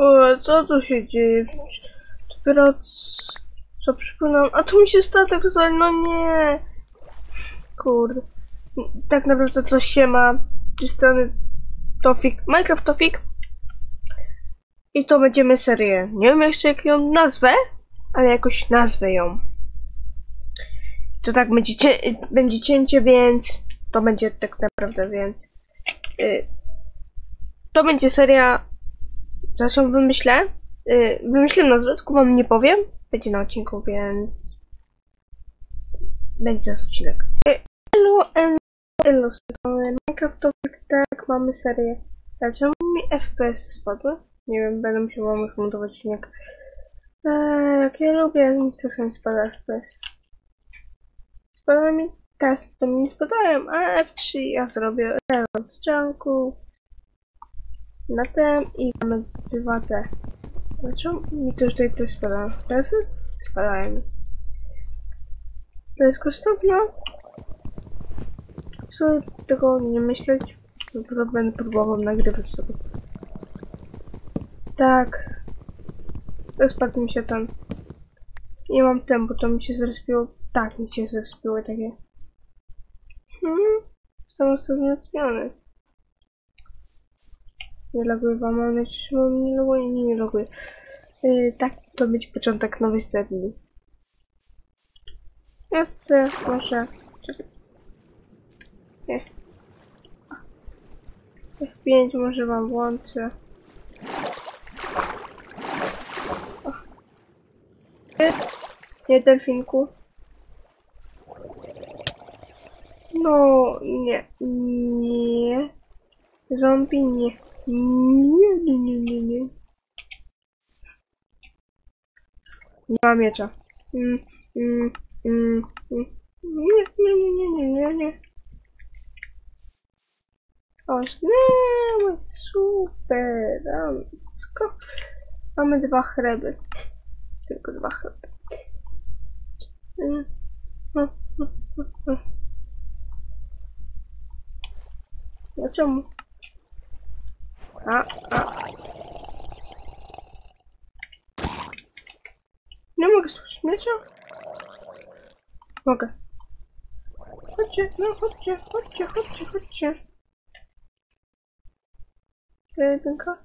O, co tu się dzieje? Dopiero co przypomniałam. A tu mi się statek za... No nie! Kurde. Tak naprawdę coś się ma z strony Tofik. Minecraft Tofik. I to będziemy serię. Nie wiem jeszcze jak ją nazwę, ale jakoś nazwę ją. To tak będzie, cię, będzie cięcie, więc to będzie tak naprawdę, więc y, to będzie seria. Zresztą wymyślę. Y, wymyślę nazwę, tylko wam nie powiem. Będzie na odcinku, więc będzie za odcinek. Hello and hello, z strony Minecraft Topic, tak, mamy serię. Dlaczego mi FPS spadły? Nie wiem, będę musiał wam już montować odcinek. Eee, jak ja lubię, mi spada FPS. Spada mi, teraz to mi nie spadają, a F3 ja zrobię reload strzałku. Na ten i mamy 2D. Dlaczego mi to tutaj też spadają? Teraz spadają. To jest kosztowne. Co tego nie myśleć? Dopiero będę próbował nagrywać sobie. Tak. To spadł mi się ten. Nie mam tempo, to mi się zrespiło. Tak, mi się zrespiło takie. Hmm. Zmiany. Nie loguję wam, mam nadzieję, że nie loguję, nie, nie loguję. Yy, tak, to będzie początek nowej serii. Chcę, może... Nie. F5 może wam włączę. O. Nie, delfinku. No, nie, nie. Zombie nie. Nie, nie, nie, nie, nie. Nie ma miecza. Mm, mm, mm, mm. Nie, nie, nie, nie, nie, nie, nie. O, znamy, super. Mamy dwa chleby. Tylko dwa chleby. Mm, mm, mm, mm. Dlaczego? A, a. Nie mogę słuchać miecza? Mogę. Chodźcie, no chodźcie, chodźcie, chodźcie, chodźcie. Jedynka.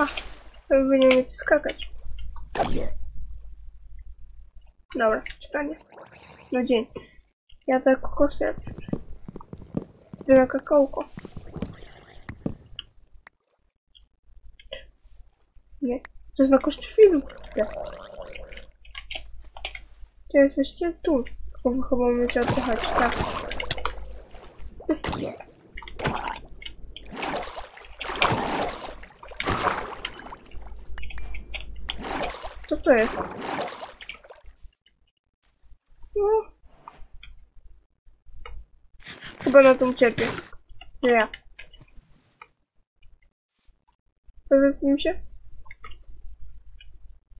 A, żeby nie umieć skakać. Dobra, czytanie. No dzień. Jadę kokosy jak Idę na kakaoko. Nie, to jest na koszt filmu. Jest. Jesteście? Tu. Wy chyba możecie oddychać, tak. Co to jest? No. Chyba na tym cierpię. Nie ja. Mi się.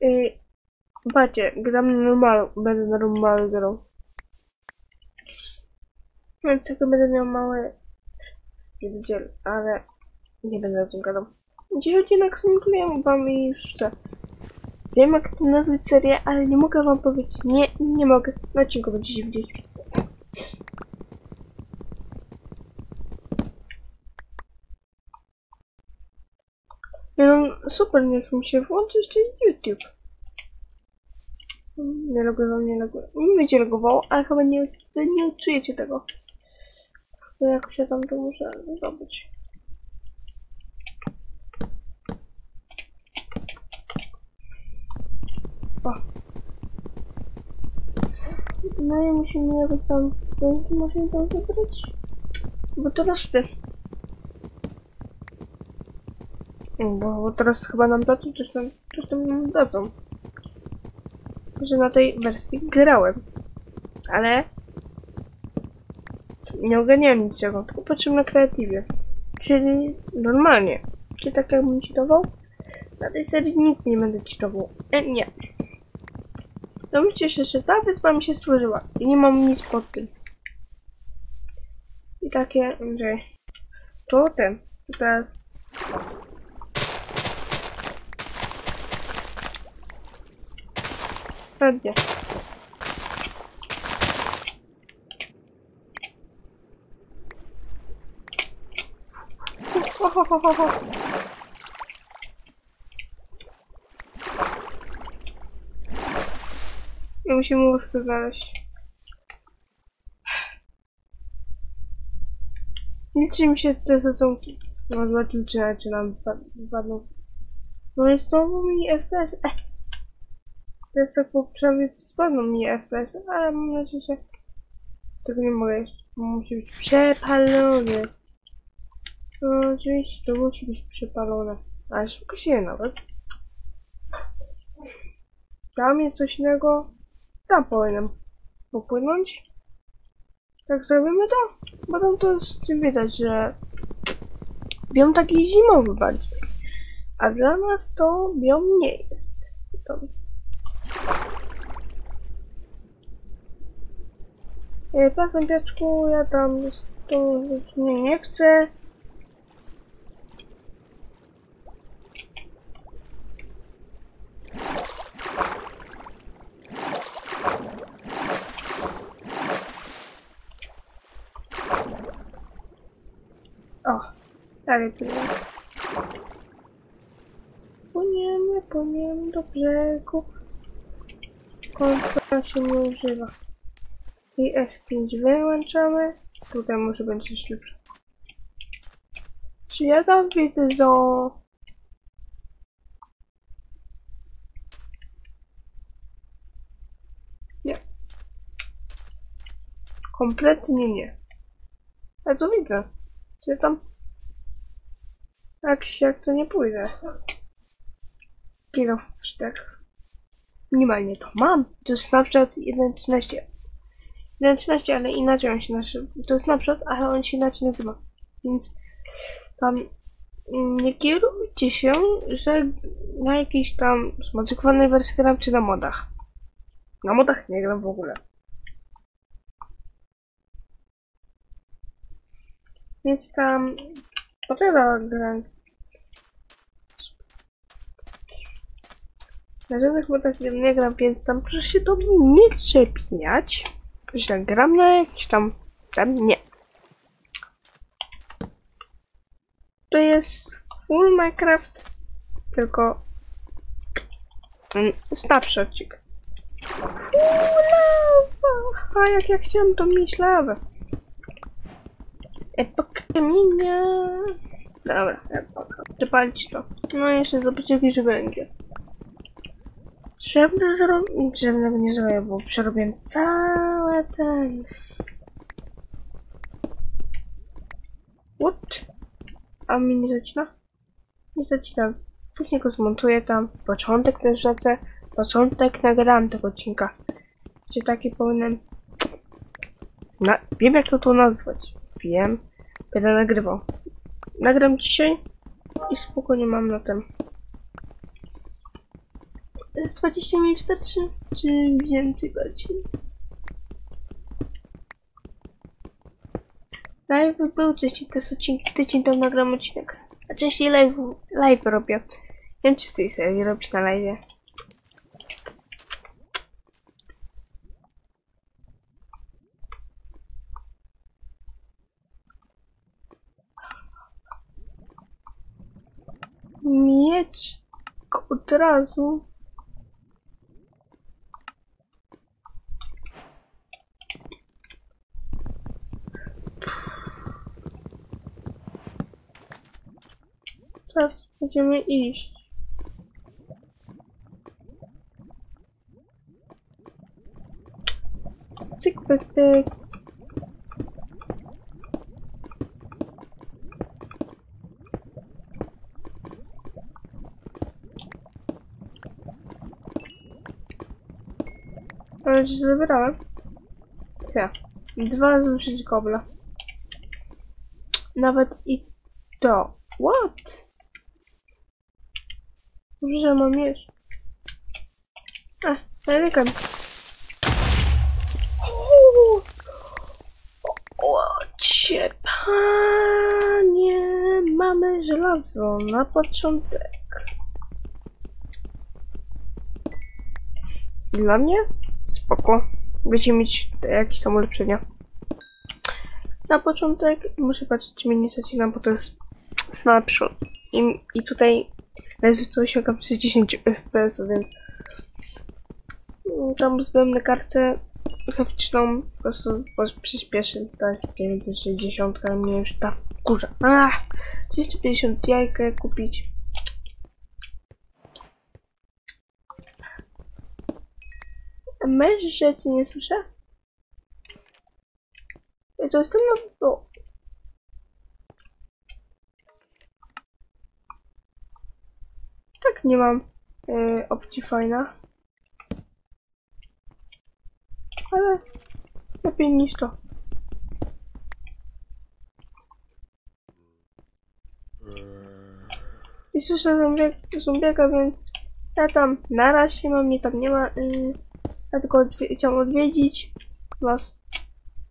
Yy, Patrzcie, gram na normalu, będę na normalu grał. Więc tylko będę miał małe pierdziel, ale nie będę o tym gadał. Dzisiaj odcinek smutuję wam i chcę. Wiem jak to nazwać serię, ale nie mogę wam powiedzieć. Nie, nie mogę. Na odcinku będziecie widzieć. No super, niech mi się włączy jeszcze YouTube. Nie wam, nie loguję. Nie będzie logowało, ale chyba nie, nie odczujecie tego. Bo jakoś ja tam to muszę zrobić. O. No i musimy jakoś tam, musimy tam zabrać. Bo teraz ty. Bo, teraz chyba nam dadzą, coś tam, coś tam nam dadzą że na tej wersji grałem. Ale nie ogarniałem niczego, tylko patrzyłem na kreatywie. Czyli normalnie. Czyli tak jakbym cheatował. Na tej serii nikt nie będę cheatował. E, nie. Domyślcie się, że ta wyspa mi się stworzyła i nie mam nic pod tym. I takie, że to ten, teraz Pewnie. Ho, ho, ho, ho. I musimy łóżko znaleźć. Liczy mi się te sadzonki. No zobaczymy czy, nam wpadną. No jest znowu mi FPS. Jest tak, przynajmniej spadną mi FPS, ale mam nadzieję, że tego nie mogę jeszcze. Musi być przepalone. No oczywiście to musi być przepalone. Ale szybko się je nawet. Tam jest coś innego. Tam powinienem popłynąć. Tak zrobimy to? Bo tam to jest widać, że biom taki zimowy bardziej. A dla nas to biom nie jest. E, piaczku, ja tam to nie, nie chcę. O, dalej płyniemy. Płyniemy, płyniemy do brzegu. Kąpka się nie używa. I F5 wyłączamy. Tutaj może będzie szybsze. Czy ja tam widzę zo? Nie. Kompletnie nie. A to widzę. Czy tam... Jak się, jak to nie pójdę. Kilo 4. Minimalnie to mam. To jest Snapchat 1.13. 1.13, ale inaczej on się nazywa. To jest Snapchat, ale on się inaczej nazywa. Więc tam mm, nie kierujcie się, że na jakiejś tam zmodyfikowanej wersji gram, czy na modach. Na modach nie gram w ogóle. Więc tam potrzeba gram. Na żadnych modach nie, nie gram, więc tam proszę się do mnie nie czepiać, że gram na jakiś tam, tam nie. To jest full Minecraft, tylko mm, snapshotcik. Uuu, A jak ja chciałem to mieć lawę. Epoka kamienia. Dobra, epoka. Przepalić to. No i jeszcze zobaczyć jakiś węgiel. Drewno zrobię. Drewno nie zrobię, bo przerobiłem całe ten. What? A mi nie zacina? Nie zacina. Później go zmontuję tam. Początek też rzece. Początek nagrałem tego odcinka. Gdzie taki pełen. Na, wiem jak to tu nazwać. Wiem. Będę nagrywał. Nagram dzisiaj i spokojnie mam na tym. Z 20 minut starczy, czy więcej godzin? Live był częściej te odcinki, tydzień temu nagram odcinek. A częściej live, live robię. Nie wiem czy z tej serii robić na live. Mieć od razu. Teraz będziemy iść. Cyk, pyk, pyk. Ale już. Ja. Dwa razy użyć gobla. Nawet i to. What? Dobrze, mam miecz. A, najlepiej. O, cię panie, mamy żelazo na początek. Dla mnie? Spoko. Będziecie mieć jakieś tam ulepszenia. Na początek muszę patrzeć, czy mnie nie stać na, bo to jest snapshot. I, I tutaj najwyżej osiągam 60 fps, więc mm, tam zbyłem na kartę graficzną, po prostu przyspieszę, tak, 960, ale mnie już ta kurza. Ach, 250 jajkę kupić. Myślisz, że cię nie słyszę? To jest ten na... Tak, nie mam yy, opcji fajna. Ale lepiej niż to. I słyszę zombiak- zombiaka, więc ja tam na razie mam, mnie tam nie ma. Yy, ja tylko odwie- chciałem odwiedzić was.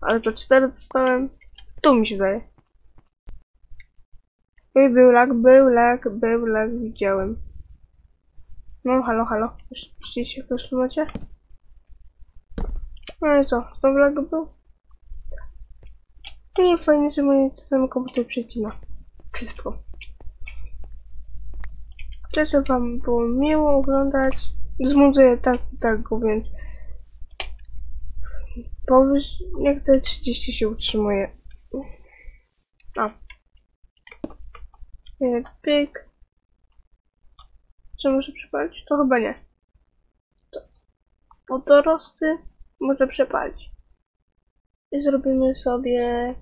Ale to cztery dostałem. Tu mi się daje. Ej, był lag, był lag, był lag, widziałem. No, halo, halo. Jeszcze się ktoś macie? No i co, znowu lag był? To nie fajnie, że moje same komputer przecina. Wszystko. Żeby wam było miło oglądać. Zmontuję tak, tak go, więc powyżej, jak te 30 się utrzymuje. A. Pyk. Czy muszę przepalić? To chyba nie. To. Wodorosty muszę przepalić. I zrobimy sobie,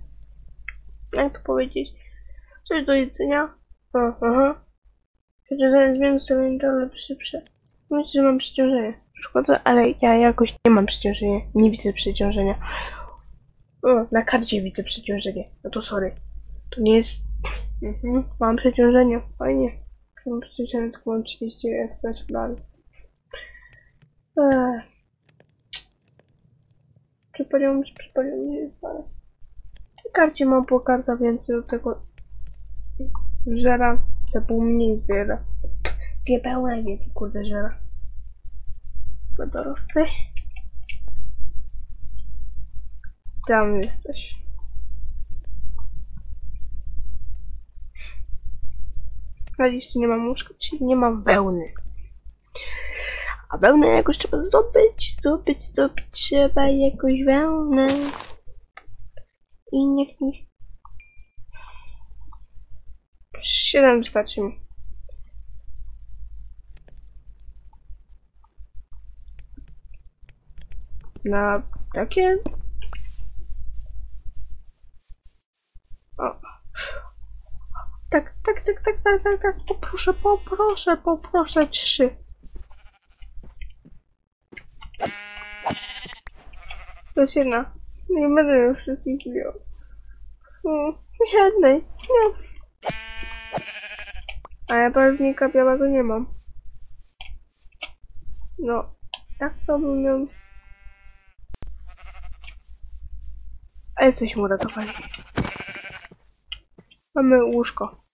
jak to powiedzieć, coś do jedzenia. Aha. Zaraz wiem, co będzie lepsze prze... Myślę, że mam przeciążenie. Szkoda, ale ja jakoś nie mam przeciążenia. Nie widzę przeciążenia. O, na karcie widzę przeciążenie. No to sorry. To nie jest... Mhm, mam przeciążenie. Fajnie. Przeciążenie, tylko mam 30 FPS w. Eee. Przypaliło mi się, przypaliło mi się, ale... Na karcie mam po karta więcej do tego... Żera. Te pół mniej zjada. Dwie pełne więcej, kurde, żera. Wodorosty. Tam jesteś. Na liście nie mam łóżka, czyli nie mam wełny. A wełnę jakoś trzeba zdobyć, zdobyć, zdobyć trzeba jakoś wełnę. I niech mi... Siedem wystarczy mi. Na takie... O. Tak, tak, tak, tak, tak, tak, tak, poproszę, poproszę, poproszę trzy. To jest jedna. Nie będę już wszystkich wziął. Mm, Jednej. Nie. A ja pewnika białego nie mam. No, tak to bym miał... A jesteśmy uratowani. Mamy łóżko.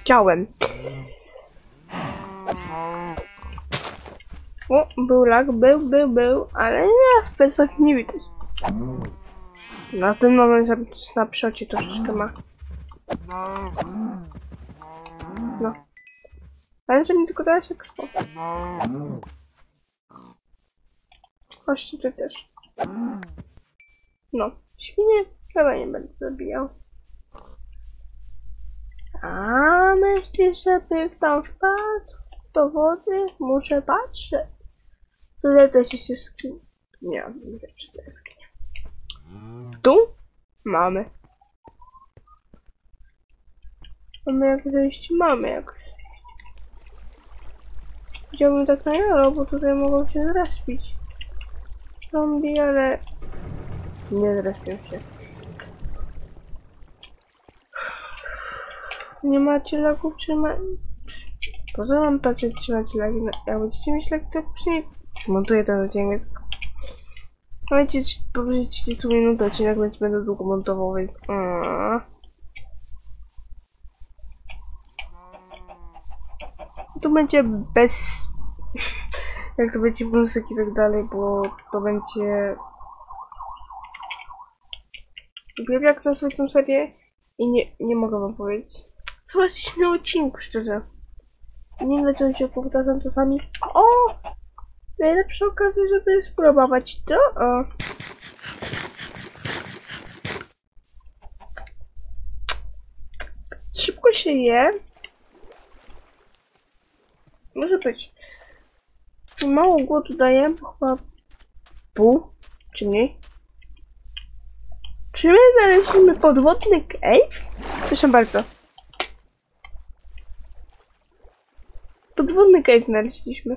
Chciałem. O, był lag, był, był, był, ale nie, w plecach nie widać. Na tym momencie na przocie troszeczkę ma. No. Ale że mi tylko dałeś jak spoko. Chodźcie ty też. No, świnie chyba nie będę zabijał. A myślisz, żeby tam wpadł do wody? Muszę patrzeć. Tutaj też jest jaskinia. Nie, nie wiem, czy to jaskinia. Tu? Mamy. Mamy jak zejść? Mamy jak. Chciałbym tak na jaro, bo tutaj mogą się zrespić. Zombie, ale... Nie zrespią się. Nie macie lagów, czy ma... Po co mam patrzeć, czy macie lagi? No, Jak będziecie mieć lagi, to później zmontuję ten odcinek. Słuchajcie, powyżej 30 minut odcinek, więc będę długo montował, więc... Aaaa. to będzie bez... Jak to będzie muzyki i tak dalej, bo to będzie... Wiem jak nazwać tą serię i nie, nie mogę wam powiedzieć. Zobaczcie na odcinku, szczerze. Nie wiem się powtarzam czasami. O! Najlepsza okazja, żeby spróbować to. O. Szybko się je. Może być. Mało głodu daję, bo chyba pół, czy mniej. Czy my znaleźliśmy podwodny cave? Proszę bardzo. Podwodny cave znaleźliśmy.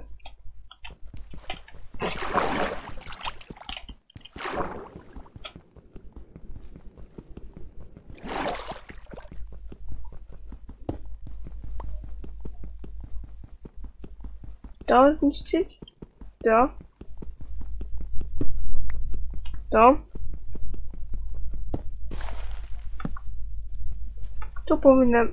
To zniszczyć? To. To. Tu powinnam...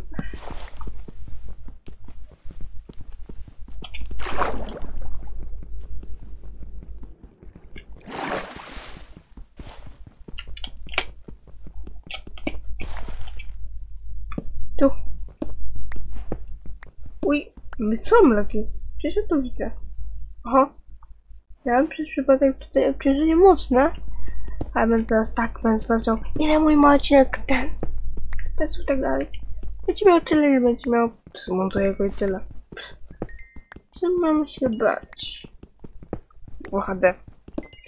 Tu. Uj, są lepiej. Przecież ja to widzę. Ja mam przez przypadek tutaj obciążenie mocne. Ale będę teraz tak będę sprawdzał, ile mój ma odcinek ten. Testów i tak dalej. Będzie miał tyle, ile będzie miał. Zmontuję go i tyle. Co mam się bać? W HD.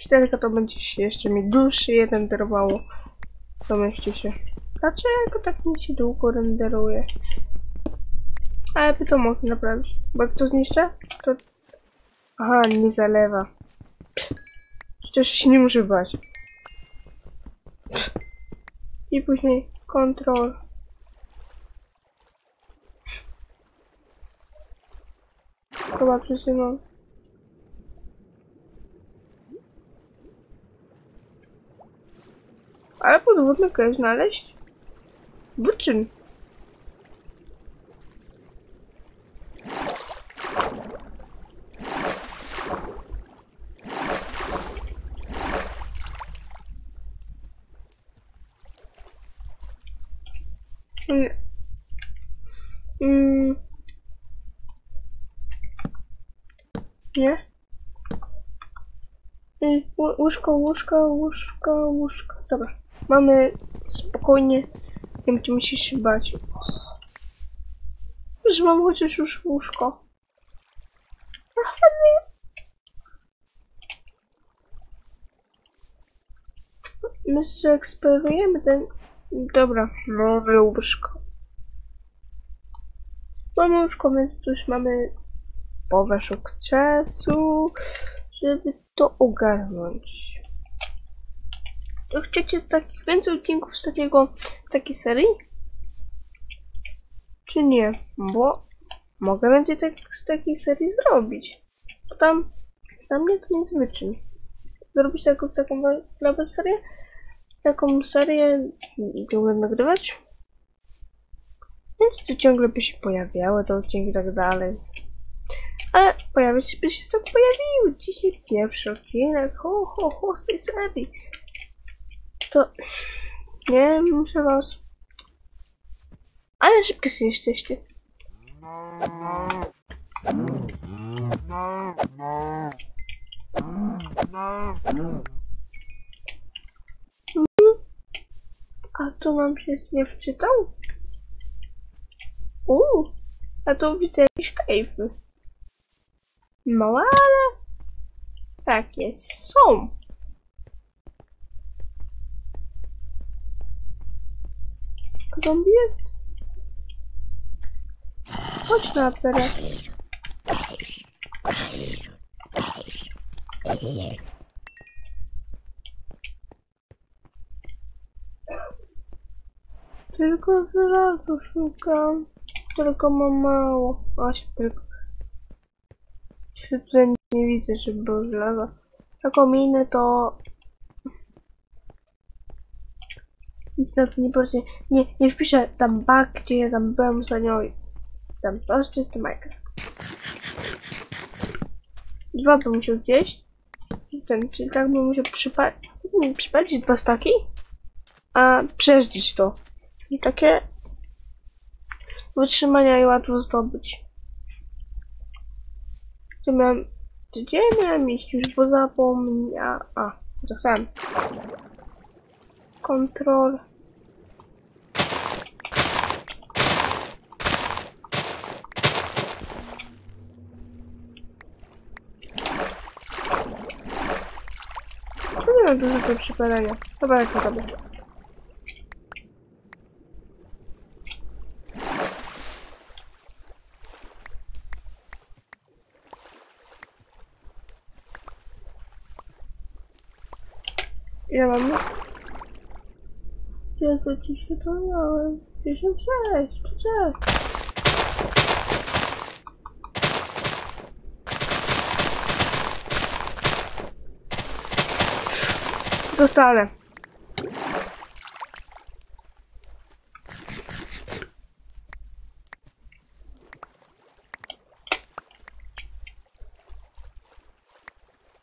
4 to będzie się jeszcze mi dłuższy jeden darowało. Domyślcie się. Dlaczego tak mi się długo renderuje? Ale by to mogli naprawić. Bo jak to zniszczę, to... Aha, nie zalewa. Przecież się nie muszę bać. I później kontrol. Chyba przysunął. Ale podwodny znaleźć? Wyczyn. Nie. Mm. Nie? Ej, łó- Łóżko, łóżko, łóżko, łóżko. Dobra. Mamy spokojnie. Nie będziemy się bać. Że mam chociaż już łóżko. Ach, fajnie. My eksplorujemy ten... Dobra, nowe łóżko. Mamy łóżko, więc już mamy połowę sukcesu, żeby to ogarnąć. To chcecie takich więcej odcinków z takiego, takiej serii? Czy nie? Bo mogę więcej tak, z takiej serii zrobić. Bo tam dla mnie to niezwyczajne. Zrobić taką, taką nową serię? Taką serię ciągle nagrywać? Więc to ciągle by się pojawiały te odcinki i tak dalej. Ale pojawić by się tak pojawił. Dzisiaj pierwszy odcinek. Ho, ho, ho, z tej serii. To... Nie, muszę was... Ale szybko się jesteście. Mhm. A tu nam się nie wczytał? Uuu, a tu widzę jakieś. Małe, ale takie są. Zombie jest? Chodź na teraz. Tylko żelazo szukam. Tylko mam mało. A się tylko. Nic nie widzę, żeby było żelazo. Taką minę to... Nic na to nie porzucę. Nie, nie wpiszę tam bug, gdzie ja tam byłem ostatnio. i Tam to jest czysty Minecraft. Dwa bym musiał gdzieś. Ten, czyli tak bym musiał przypalić. Nie, przypalić dwa staki, a przeżdzić to. I takie wytrzymania i łatwo zdobyć. Gdzie miałem, gdzie miałem iść już, bo zapomniałem. A, to sam. Kontrol. To nie mam dużo do przypalenia. Dobra, jak to robię. Gdzie to ci się to miałem? 56, cześć. Dostanę.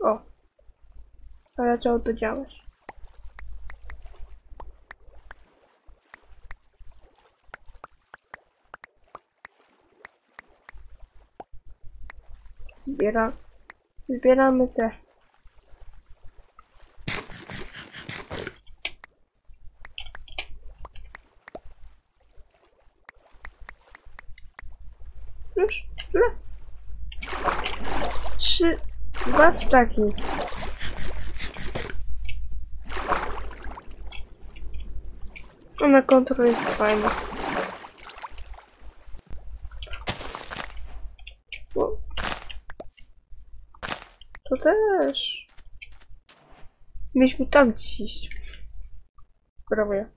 O. A zaczęło to działać. Zbiera, zbieramy te. Już, tyle. Trzy, dwa staki. A na kontrol jest fajny. O. To też. Mieliśmy tam gdzieś iść. Prawie.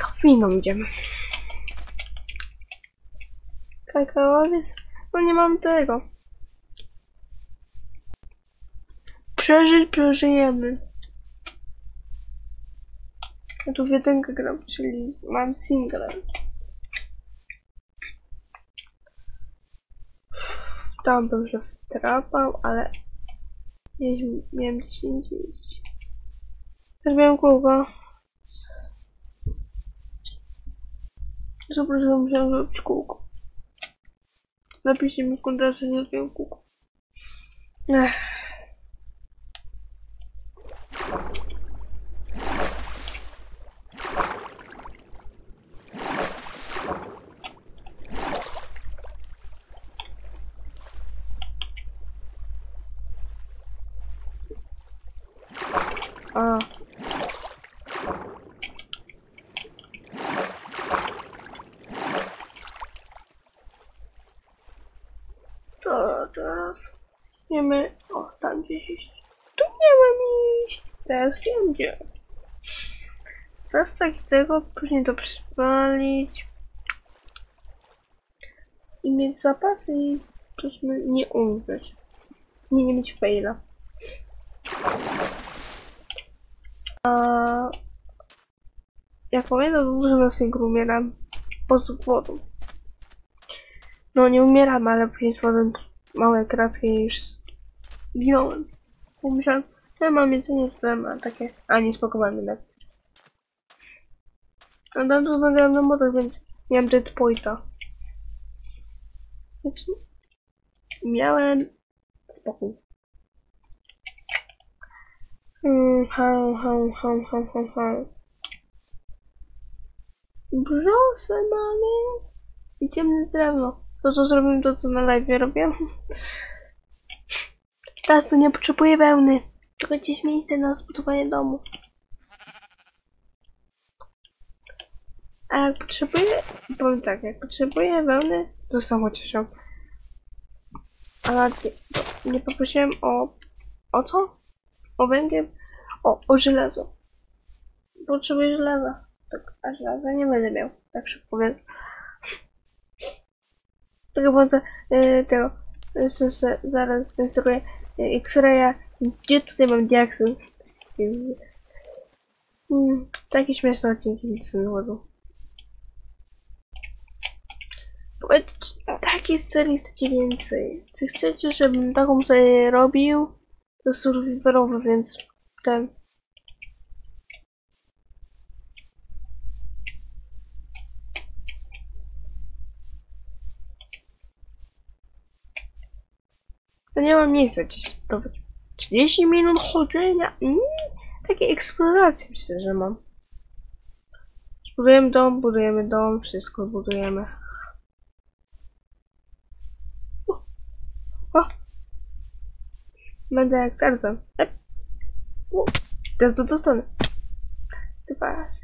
To winą idziemy. Kakaowiec? No nie mam tego. Przeżyć przeżyjemy. Tu w jedynkę gram, czyli mam single. Tam się wtrapał, ale gdzieś miałem gdzieś indziej iść. Też miałem kółko. Dobra, że musiałem zrobić kółko. Napiszcie mi w komentarzach, że zrobiłem kółko. Ech. A. To teraz wiemy. O, tam gdzieś iść. Tu mam iść. Teraz wiem gdzie. Teraz tak tego, później to przypalić. I mieć zapasy i żeśmy nie umrzeć. Nie, nie mieć faila. A jak pamiętam, dużo na synku umieram po głodu. No nie umieram, ale później spadłem małe kratki już ginąłem. Bo myślałem, że ja mam jedzenie, to mam takie, a nie spokojnie jednak. A tam tu nagrałem na motor, więc miałem deadpointa. Więc miałem spokój. Hmm, hał, hał, hał, hał, hał, hał. Brzosy mamy. I ciemne drewno. To co zrobimy, to co na live robię. Teraz tu nie potrzebuję wełny. Tylko gdzieś miejsce na zbudowanie domu. A jak potrzebuję, powiem tak, jak potrzebuję wełny, to samo cieszę. A nie, to nie poprosiłem o, o co? O węgiel? O, o żelazo. Potrzebuję żelaza. Tak, a żelaza nie będę miał. Tak szybko więc. Tylko włączę yy, tego. Jeszcze se, zaraz instaluję yy, X-raya. Gdzie tutaj mam diaksy? Hmm, takie śmieszne odcinki się wychodzą. Takiej serii chcecie więcej? Czy chcecie, żebym taką serię robił? To survivorowe, więc ten... To nie mam miejsca gdzieś to 30 minut chodzenia. Mm, takie eksploracje myślę, że mam. Budujemy dom, budujemy dom, wszystko budujemy. O! o. Będę jak Tarzan. O, Teraz to dostanę. Dwa razy.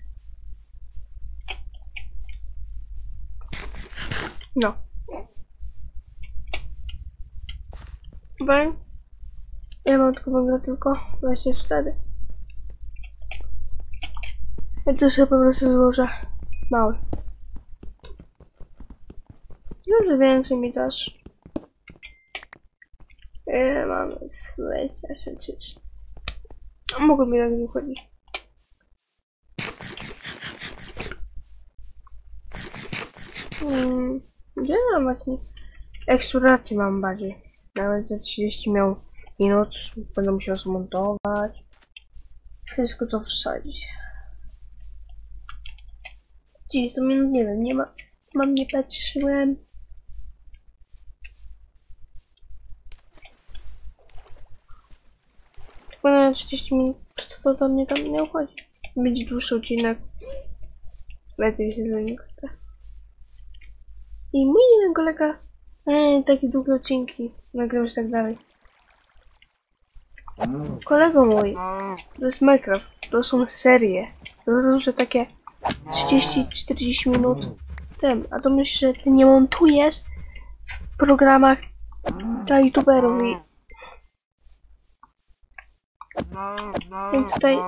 No. Bang. Ja mam tylko węgla tylko 24. Ja to sobie po prostu złożę mały. Może więcej mi dasz. Ja mam 26. Mogę mi tak nie chodzić. Hmm, gdzie mam właśnie? Eksploracji mam bardziej. Nawet za 30 miał minut. Będę musiał zmontować. Wszystko to wsadzić. 30 minut, nie wiem, nie ma. Mam nie patrzyłem. Na 30 minut, to, to do mnie tam nie uchodzi. Będzie dłuższy odcinek. Lepiej się za niego. I mój jeden kolega Ej, takie długie odcinki nagrywać i tak dalej. Kolego mój, to jest Minecraft, to są serie. To różne takie 30-40 minut tem, a to myślę, że ty nie montujesz w programach dla youtuberów i więc tutaj